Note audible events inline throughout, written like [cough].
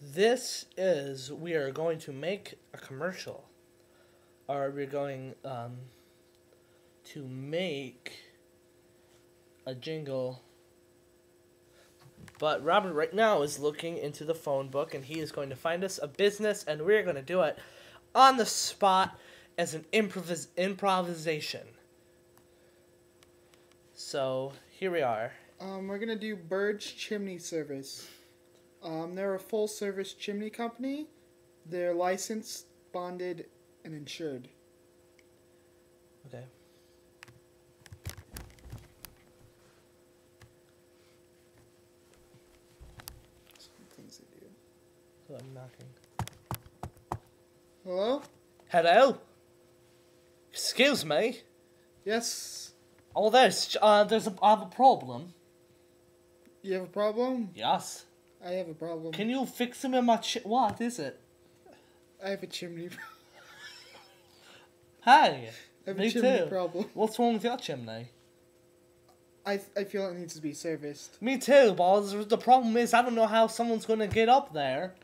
This is we are going to make a commercial, or we're going um, to make a jingle. But Robert right now is looking into the phone book, and he is going to find us a business, and we're going to do it on the spot as an improvis- improvisation. So here we are. Um, we're gonna do Bird's Chimney Service. Um, they're a full service chimney company. They're licensed, bonded, and insured. Okay. Some things they do. So I'm knocking. Hello? Hello. Excuse me. Yes. Oh, there's uh, there's a I have a problem. You have a problem? Yes. I have a problem. Can you fix him in my chi- What is it? I have a chimney. [laughs] Hey. I have Me a chimney too. problem. What's wrong with your chimney? I I feel it needs to be serviced. Me too, boss. The problem is I don't know how someone's gonna get up there,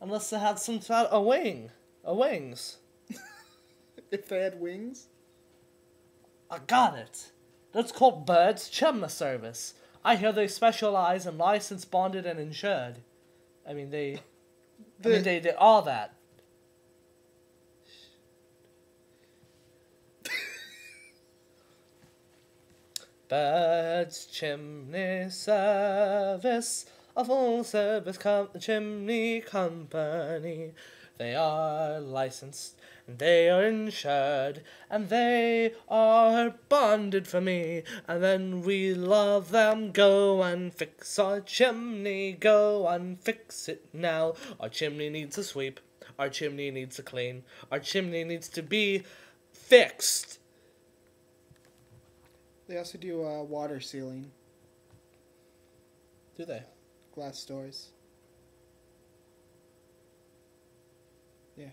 unless they had some sort of wing, a wings. [laughs] If they had wings. I got it. That's called Bird's Chimney Service. I hear they specialize in licensed, bonded, and insured. I mean, they. I mean, they, they all that. [laughs] Bird's Chimney Service, a full service com- chimney company. They are licensed and they are insured and they are bonded for me. And then we love them. Go and fix our chimney. Go and fix it now. Our chimney needs a sweep. Our chimney needs a clean. Our chimney needs to be fixed. they also do uh, water sealing, Do they? glass doors. Yeah.